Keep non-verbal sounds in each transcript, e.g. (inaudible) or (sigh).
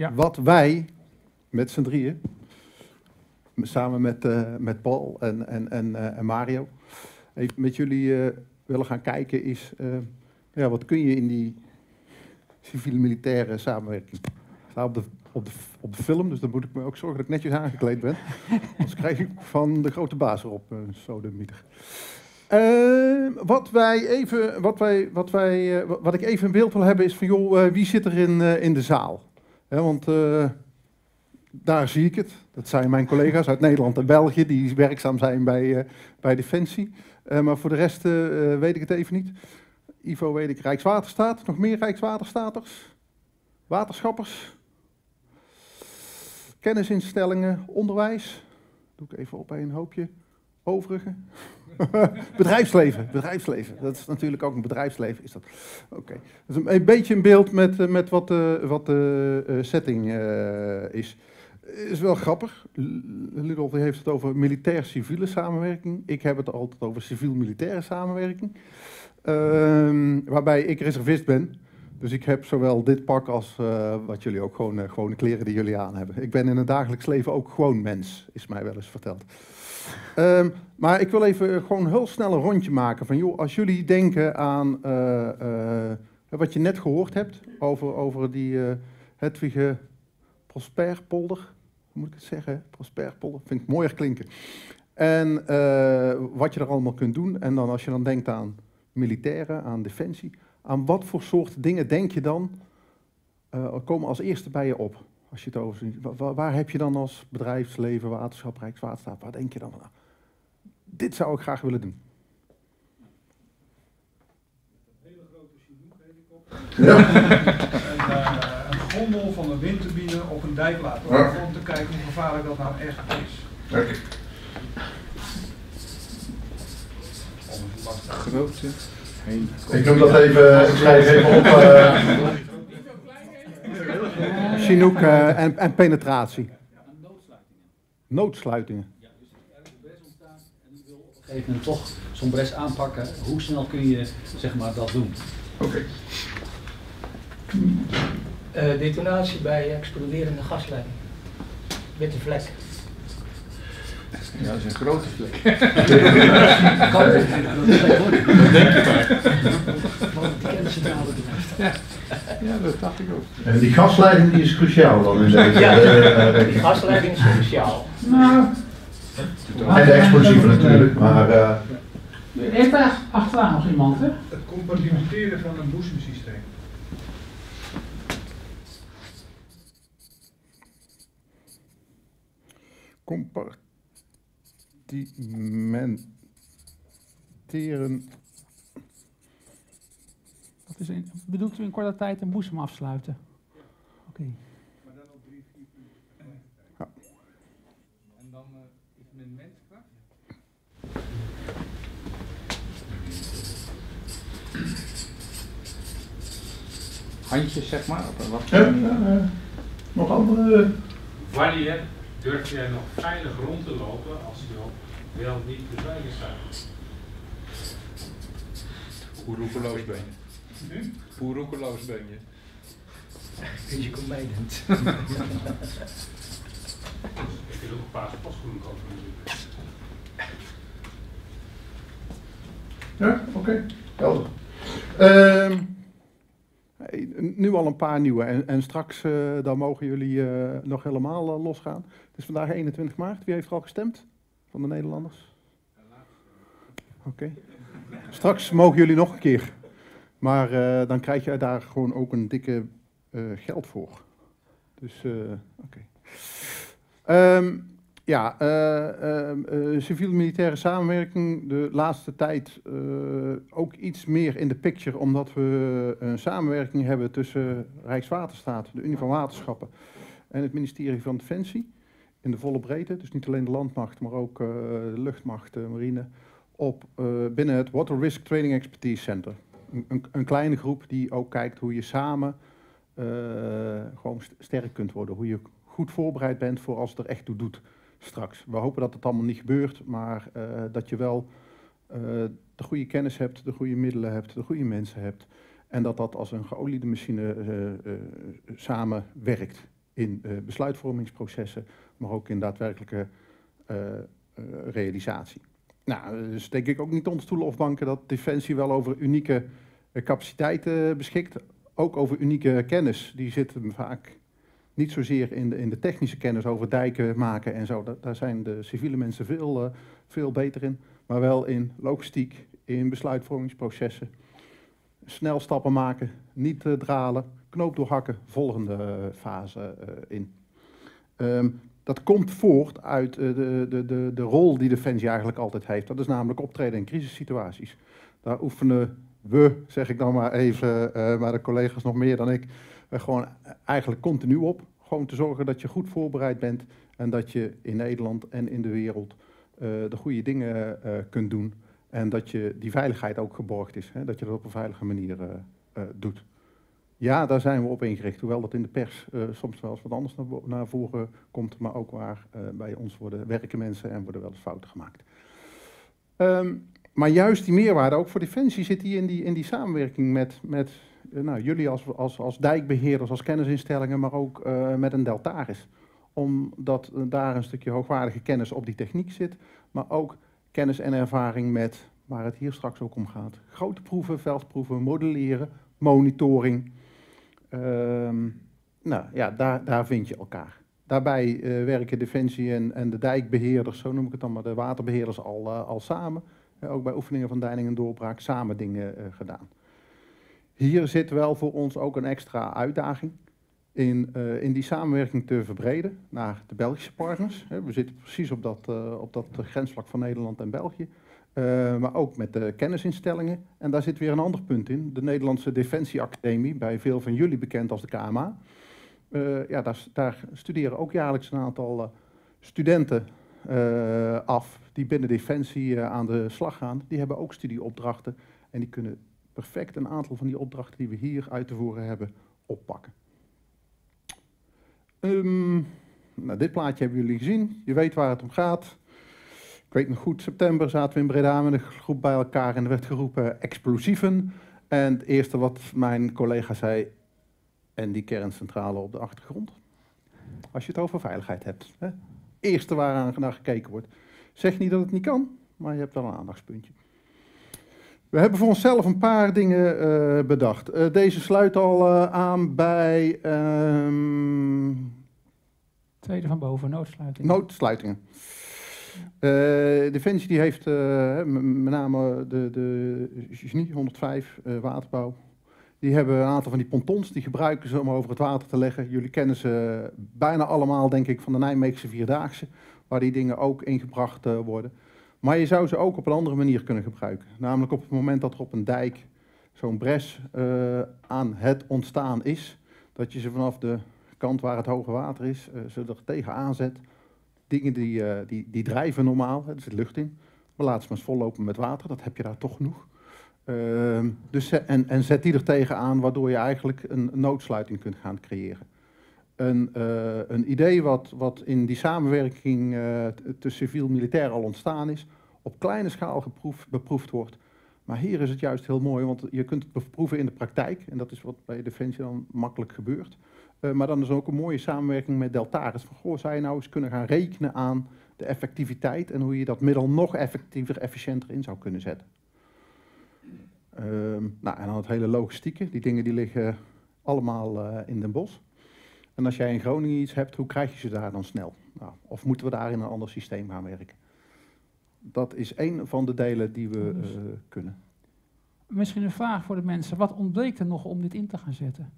Ja. wat wij met z'n drieën, samen met, eh, met Paul en, en, en, eh, en Mario, even met jullie eh, willen gaan kijken is, ja, wat kun je in die civiele-militaire samenwerking? Ik sta op de, op, de, op de film, dus dan moet ik me ook zorgen dat ik netjes aangekleed ben. (laughs) Anders krijg ik van de grote baas erop, zo de mieter. Eh, wat, wij even, wat, wij, wat, wij, wa- wat ik even in beeld wil hebben is van, joh, wie zit er in, in de zaal? Want eh, daar zie ik het. Dat zijn mijn collega's uit Nederland en België die werkzaam zijn bij, eh, bij Defensie. Eh, maar voor de rest weet ik het even niet. Ivo weet ik Rijkswaterstaat. Nog meer Rijkswaterstaters? Waterschappers? Kennisinstellingen? Onderwijs? Doe ik even op een hoopje. Overige? (laughs) bedrijfsleven, bedrijfsleven. Dat is natuurlijk ook een bedrijfsleven. Is dat? Oké. Een, beetje een beeld met, eh, met wat de, wat de eh, setting eh, is. Is wel grappig. L- Ludolf heeft het over militair-civiele samenwerking. Ik heb het altijd over civiel-militaire samenwerking. Ehm, waarbij ik reservist ben. Dus ik heb zowel dit pak als eh, wat jullie ook gewoon eh, gewone kleren die jullie aan hebben. Ik ben in het dagelijks leven ook gewoon mens, is mij wel eens verteld. Ehm, maar ik wil even gewoon heel snel een rondje maken van, joh, als jullie denken aan eh, eh, wat je net gehoord hebt over, over die eh Hedwige Prosperpolder, hoe moet ik het zeggen? Prosperpolder, vind ik mooier klinken. En wat je er allemaal kunt doen. En dan als je dan denkt aan militairen, aan defensie, aan wat voor soort dingen denk je dan komen als eerste bij je op? Als je het over ziet. Wa- wa- waar heb je dan als bedrijfsleven, waterschap, Rijkswaterstaat, waar denk je dan aan? Dit zou ik graag willen doen. Een, (laughs) eh, een gondel van een windturbine op een dijk laten Ja. om te kijken hoe gevaarlijk dat nou echt is. Grote. Ik noem dat even, ik schrijf even op. eh, (laughs) Chinook eh, en, en penetratie. Noodsluitingen. Even toch zo'n bres aanpakken. Hoe snel kun je zeg maar, dat doen? Oké. Eh, detonatie bij exploderende gasleiding. Witte vlek. Ja, dat is een grote vlek. (laughs) Kan het worden. Denk je maar. (laughs) Bedrijft. Ja, dat dacht ik ook. En die gasleiding die is cruciaal dan in deze. Ja, eh, eh, die gasleiding is cruciaal. Nou, en de explosieven natuurlijk, maar eh, Heeft daar achteraan nog iemand, hè? Het compatibiliteren van een boezemsysteem. Compartimenteren. Is in, bedoelt u in korte tijd een boezem afsluiten? Oké. Maar dan op drie, vier punten. Ja. En dan uh, iets met menskracht? Handjes, zeg maar. Of wat? ja, eh, nog andere. Wanneer durf jij nog veilig rond te lopen als je op wel niet beveiligd zijn? Hoe roekeloos ben je? Hoe roekeloos ben je? Risicomijdend. Ik wil ook een paar pasgroen kopen natuurlijk. Ja, oké. Helder. Ehm, hey, nu al een paar nieuwe. En, en straks eh, dan mogen jullie eh, nog helemaal eh, losgaan. Het is vandaag 21 maart. Wie heeft er al gestemd van de Nederlanders? Oké. Straks mogen jullie nog een keer. Maar eh, dan krijg je daar gewoon ook een dikke eh, geld voor. Dus, eh, oké. Ehm, ja, civiel-militaire samenwerking de laatste tijd ook iets meer in de picture, omdat we een samenwerking hebben tussen Rijkswaterstaat, de Unie van Waterschappen en het ministerie van Defensie. In de volle breedte, dus niet alleen de landmacht, maar ook de luchtmacht, de marine, op, binnen het Water Risk Training Expertise Center. Een, kleine groep die ook kijkt hoe je samen eh, gewoon st- sterk kunt worden, hoe je goed voorbereid bent voor als het er echt toe doet straks. We hopen dat het allemaal niet gebeurt, maar eh, dat je wel eh, de goede kennis hebt, de goede middelen hebt, de goede mensen hebt. En dat dat als een geoliede machine samen werkt in besluitvormingsprocessen, maar ook in daadwerkelijke realisatie. Nou, dus denk ik ook niet onder stoelen of banken dat Defensie wel over unieke eh, capaciteiten beschikt, ook over unieke kennis. Die zit vaak niet zozeer in de, in de technische kennis over dijken maken en zo. Da- daar zijn de civiele mensen veel, eh, veel beter in. Maar wel in logistiek, in besluitvormingsprocessen. Snel stappen maken, niet eh, dralen, knoop doorhakken, volgende fase in. Ehm, dat komt voort uit eh, de, de, de, de rol die Defensie eigenlijk altijd heeft. Dat is namelijk optreden in crisissituaties. Daar oefenen we, zeg ik dan maar even, eh, maar de collega's nog meer dan ik, eh, gewoon eigenlijk continu op. Gewoon te zorgen dat je goed voorbereid bent en dat je in Nederland en in de wereld de goede dingen kunt doen. En dat je die veiligheid ook geborgd is. Hè? Dat je dat op een veilige manier doet. Ja, daar zijn we op ingericht. Hoewel dat in de pers eh, soms wel eens wat anders naar, vo- naar voren komt. Maar ook waar eh, bij ons worden werken mensen en worden wel eens fouten gemaakt. Ehm, maar juist die meerwaarde, ook voor Defensie, zit die in die, in die samenwerking met, met eh, nou, jullie als, als, als dijkbeheerders, als kennisinstellingen, maar ook met een Deltaris. Omdat daar een stukje hoogwaardige kennis op die techniek zit, maar ook kennis en ervaring met waar het hier straks ook om gaat. Grote proeven, veldproeven, modelleren, monitoring. Ehm, nou ja, daar, daar vind je elkaar. Daarbij eh, werken Defensie en, en de dijkbeheerders, zo noem ik het dan maar, de waterbeheerders al, eh, al samen. Eh, ook bij oefeningen van deining en doorbraak samen dingen gedaan. Hier zit wel voor ons ook een extra uitdaging in, in die samenwerking te verbreden naar de Belgische partners. We zitten precies op dat, op dat grensvlak van Nederland en België. Eh, maar ook met de kennisinstellingen. En daar zit weer een ander punt in. De Nederlandse Defensieacademie, bij veel van jullie bekend als de KMA. Eh, ja, daar, daar studeren ook jaarlijks een aantal eh, studenten af die binnen Defensie aan de slag gaan. Die hebben ook studieopdrachten en die kunnen perfect een aantal van die opdrachten die we hier uit te voeren hebben oppakken. Ehm, nou, dit plaatje hebben jullie gezien. Je weet waar het om gaat. Ik weet nog goed, september zaten we in Breda met een groep bij elkaar en er werd geroepen explosieven. En het eerste wat mijn collega zei, en die kerncentrale op de achtergrond. Als je het over veiligheid hebt. Hè? Eerste waar aan naar gekeken wordt. Zeg niet dat het niet kan, maar je hebt wel een aandachtspuntje. We hebben voor onszelf een paar dingen eh, bedacht. Eh, deze sluit al eh, aan bij ehm, Tweede van boven, noodsluiting. Noodsluitingen. Eh, Defensie die heeft eh, met name de, de Genie 105 eh, waterbouw. Die hebben een aantal van die pontons, die gebruiken ze om over het water te leggen. Jullie kennen ze bijna allemaal, denk ik, van de Nijmeegse Vierdaagse, waar die dingen ook ingebracht worden. Maar je zou ze ook op een andere manier kunnen gebruiken. Namelijk op het moment dat er op een dijk zo'n bres aan het ontstaan is, dat je ze vanaf de kant waar het hoge water is, eh, ze er tegenaan zet. Dingen die, eh, die, die drijven normaal, hè, er zit lucht in. Maar laat ze maar eens vollopen met water, dat heb je daar toch genoeg. Ehm, dus, ze- en, en zet die er tegenaan, waardoor je eigenlijk een noodsluiting kunt gaan creëren. Een, eh, een idee wat, wat in die samenwerking eh, tussen civiel-militair al ontstaan is, op kleine schaal geproefd, beproefd wordt. Maar hier is het juist heel mooi, want je kunt het beproeven in de praktijk. En dat is wat bij Defensie dan makkelijk gebeurt. Eh, maar dan is ook een mooie samenwerking met Deltaris. Van, goh, zou je nou eens kunnen gaan rekenen aan de effectiviteit en hoe je dat middel nog effectiever, efficiënter in zou kunnen zetten. Ehm, nou, en dan het hele logistieke. Die dingen die liggen allemaal eh, in Den Bosch. En als jij in Groningen iets hebt, hoe krijg je ze daar dan snel? Nou, of moeten we daar in een ander systeem gaan werken? Dat is één van de delen die we Dus- eh, kunnen. Misschien een vraag voor de mensen. Wat ontbreekt er nog om dit in te gaan zetten?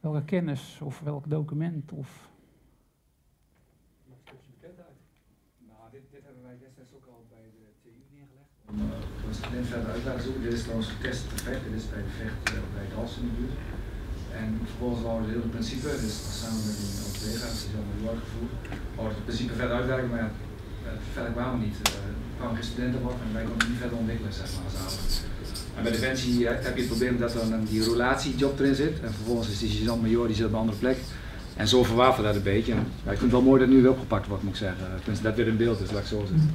Welke kennis of welk document? Of... Nou, dit, dit hebben wij destijds ook al bij de TU neergelegd. Om voor de student verder uit te laten zoeken. Dit is trouwens getest vecht. Dit is bij de vecht uh, bij Dalsen in de buurt. En vervolgens wouden we het hele principe, dus samen met een collega, dat is heel New York gevoerd, wouden het principe verder uitwerken, maar ja, verder kwamen we niet. Er kwamen geen studenten op en wij konden niet verder ontwikkelen, zeg maar. En bij Defensie uh, heb je het probleem dat er dan die relatiejob erin zit en vervolgens is die sergeant major die zit op een andere plek. En zo verwatert dat een beetje. En, ja, ik vind het wel mooi dat het nu weer opgepakt wordt, moet ik zeggen. Tenminste, dat weer in beeld is, laat ik zo zeggen.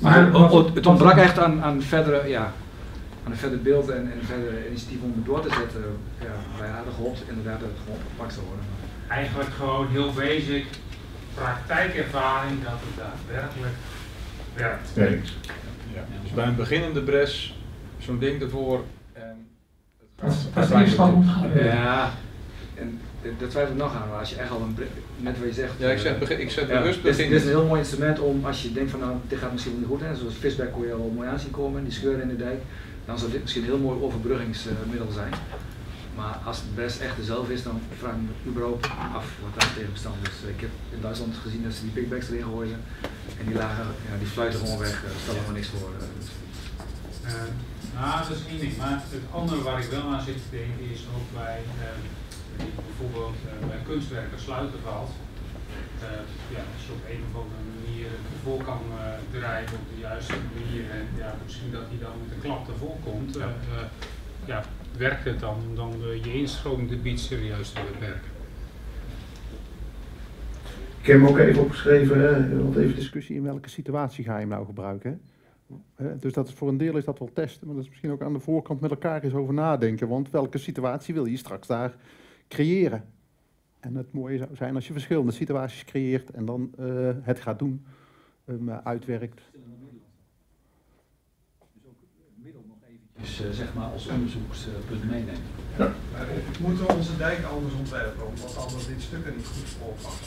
Maar het- het ontbrak echt aan, aan verdere, ja, aan een verder beeld en, en verder initiatief om het door te zetten, ja, wij hadden gehoopt inderdaad dat het gewoon opgepakt zou worden. Eigenlijk gewoon heel basic praktijkervaring dat het daadwerkelijk werkt. Werkt. Ja. Dus bij een beginnende bres, zo'n ding ervoor. En Dat is- dat is. Ja, en dat- twijfel ik nog aan, maar als je echt al een, net wat je zegt. Ja, ik zeg eh, begin- ik zeg ja, bewust dit, is- dit is een heel mooi instrument om, als je denkt van nou, dit gaat misschien niet goed, hè, zoals visback kon je al mooi aanzien komen, die scheuren in de dijk, dan zou dit misschien een heel mooi overbruggingsmiddel zijn. Maar als het best echt dezelfde is, dan vraag ik me überhaupt af wat daar tegen bestand is. Ik heb in Duitsland gezien dat ze die pickbacks erin gooiden en die lagen, ja, die fluiten gewoon weg, uh, stellen maar niks voor. eh. Eh, nou, dat is één ding. Maar het andere waar ik wel aan zit te denken is ook bij eh, bijvoorbeeld eh, bij kunstwerken sluiten valt. Eh, ja, als je op een of andere manier vol kan eh, drijven op de juiste manier en ja, misschien dat hij dan met een klap ervoor komt. ja, werkt het dan, dan eh, je instroomgebied serieus te beperken. Ik heb hem ook even opgeschreven, hè, want even discussie in welke situatie ga je hem nou gebruiken. Hè? Dus dat is voor een deel is dat wel testen, maar dat is misschien ook aan de voorkant met elkaar eens over nadenken. Want welke situatie wil je straks daar creëren? En het mooie zou zijn als je verschillende situaties creëert en dan eh, het gaat doen, eh, uitwerkt. Dus eh, zeg maar als onderzoekspunt meenemen. Maar we moeten onze dijk anders ontwerpen, omdat anders dit stuk er niet goed volpakt.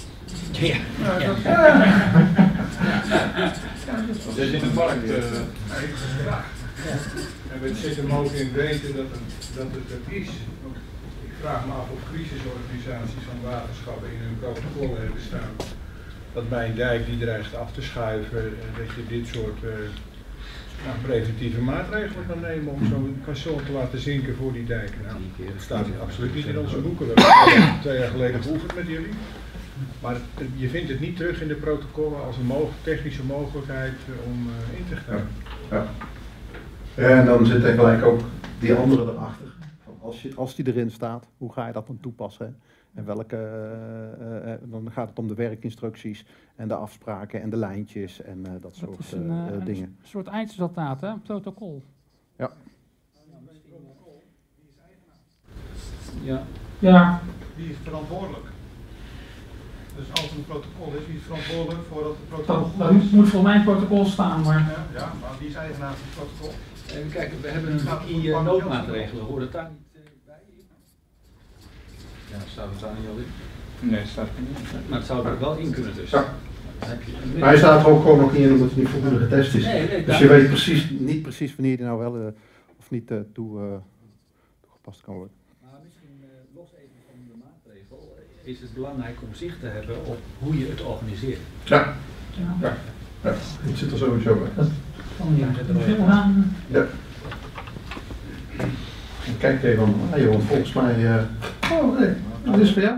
Ja. Ja, is in eh, Nee, ja. En we zitten ook in weten dat het, dat het er is. Ik vraag me af of crisisorganisaties van waterschappen in hun protocollen hebben staan. Dat bij een dijk die dreigt af te schuiven, dat je dit soort eh, nou, preventieve maatregelen kan nemen om zo'n kasteel te laten zinken voor die dijk. Nou, dat staat absoluut niet in onze boeken. We hebben twee jaar geleden geoefend met jullie. Maar het- je vindt het niet terug in de protocollen als een technische mogelijkheid eh, om eh, in te gaan. Ja. En dan zit er gelijk ook die andere erachter. Als, je, als die erin staat, hoe ga je dat dan toepassen? En welke, eh, eh, eh, dan gaat het om de werkinstructies en de afspraken en de lijntjes en eh, dat Dat soort is een, een dingen. soort eindresultaat, hè? een protocol. Ja. Ja. Ja, Wie is verantwoordelijk? Dus als er een protocol is, wie is verantwoordelijk voor dat het protocol dat, dat moet, voor mij protocol staan, maar Ja, ja, maar wie is eigenaar van het protocol? Even kijken, we hebben een noodmaatregelen. Hoort het daar niet? Ja, staat het daar niet al in? Nee, staat er niet. Maar het zou er wel in kunnen dus. Ja. Maar hij staat er ook gewoon nog niet in omdat het niet voldoende getest is. Nee, nee, dus je weet precies, niet precies wanneer die nou wel eh, of niet eh, toe, eh, toegepast kan worden. Maar misschien eh, los even van de maatregel, is het belangrijk om zicht te hebben op hoe je het organiseert. Ja, ja, ja. ja. het zit er sowieso bij. kan niet veel aan. Ja. Kijk even aan, ah, volgens mij. eh, oh nee, dat is voor jou.